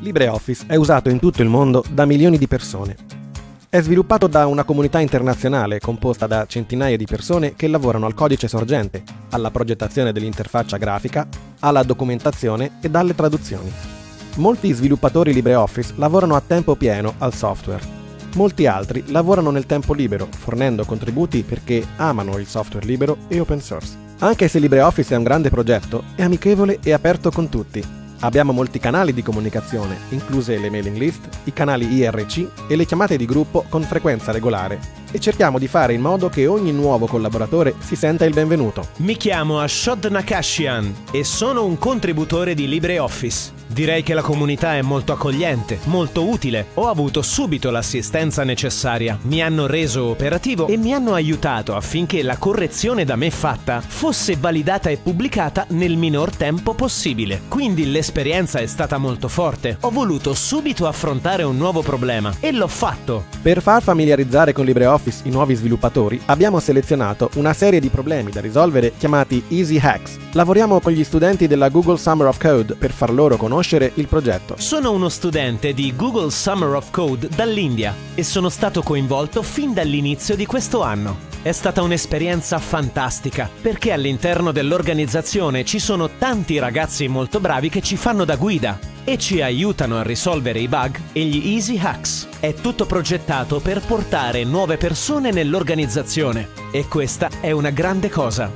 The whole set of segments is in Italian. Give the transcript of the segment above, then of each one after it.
LibreOffice è usato in tutto il mondo da milioni di persone. È sviluppato da una comunità internazionale composta da centinaia di persone che lavorano al codice sorgente, alla progettazione dell'interfaccia grafica, alla documentazione e dalle traduzioni. Molti sviluppatori LibreOffice lavorano a tempo pieno al software. Molti altri lavorano nel tempo libero, fornendo contributi perché amano il software libero e open source. Anche se LibreOffice è un grande progetto, è amichevole e aperto con tutti, Abbiamo molti canali di comunicazione, incluse le mailing list, i canali IRC e le chiamate di gruppo con frequenza regolare e cerchiamo di fare in modo che ogni nuovo collaboratore si senta il benvenuto. Mi chiamo Ashod Nakashian e sono un contributore di LibreOffice. Direi che la comunità è molto accogliente, molto utile. Ho avuto subito l'assistenza necessaria, mi hanno reso operativo e mi hanno aiutato affinché la correzione da me fatta fosse validata e pubblicata nel minor tempo possibile. Quindi l'esperienza è stata molto forte. Ho voluto subito affrontare un nuovo problema e l'ho fatto. Per far familiarizzare con LibreOffice i nuovi sviluppatori, abbiamo selezionato una serie di problemi da risolvere chiamati Easy Hacks. Lavoriamo con gli studenti della Google Summer of Code per far loro conoscere il progetto. Sono uno studente di Google Summer of Code dall'India e sono stato coinvolto fin dall'inizio di questo anno. È stata un'esperienza fantastica perché all'interno dell'organizzazione ci sono tanti ragazzi molto bravi che ci fanno da guida e ci aiutano a risolvere i bug e gli easy hacks. È tutto progettato per portare nuove persone nell'organizzazione e questa è una grande cosa.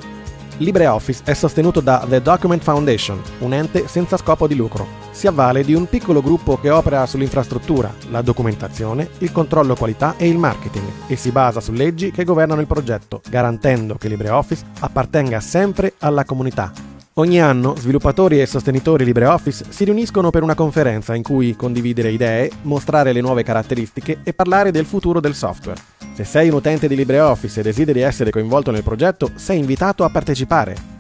LibreOffice è sostenuto da The Document Foundation, un ente senza scopo di lucro. Si avvale di un piccolo gruppo che opera sull'infrastruttura, la documentazione, il controllo qualità e il marketing e si basa su leggi che governano il progetto, garantendo che LibreOffice appartenga sempre alla comunità. Ogni anno sviluppatori e sostenitori LibreOffice si riuniscono per una conferenza in cui condividere idee, mostrare le nuove caratteristiche e parlare del futuro del software. Se sei un utente di LibreOffice e desideri essere coinvolto nel progetto, sei invitato a partecipare.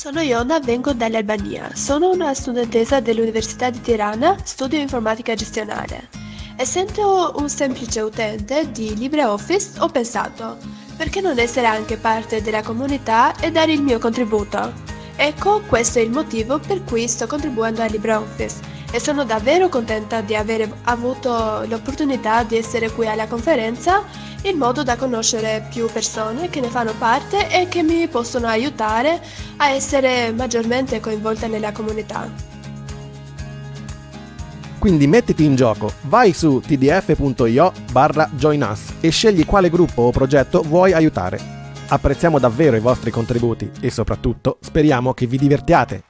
Sono Iona, vengo dall'Albania. Sono una studentessa dell'Università di Tirana, studio informatica gestionale. Essendo un semplice utente di LibreOffice, ho pensato, perché non essere anche parte della comunità e dare il mio contributo? Ecco, questo è il motivo per cui sto contribuendo a LibreOffice e sono davvero contenta di aver avuto l'opportunità di essere qui alla conferenza in modo da conoscere più persone che ne fanno parte e che mi possono aiutare a essere maggiormente coinvolta nella comunità. Quindi mettiti in gioco, vai su tdf.io barra join us e scegli quale gruppo o progetto vuoi aiutare. Apprezziamo davvero i vostri contributi e soprattutto speriamo che vi divertiate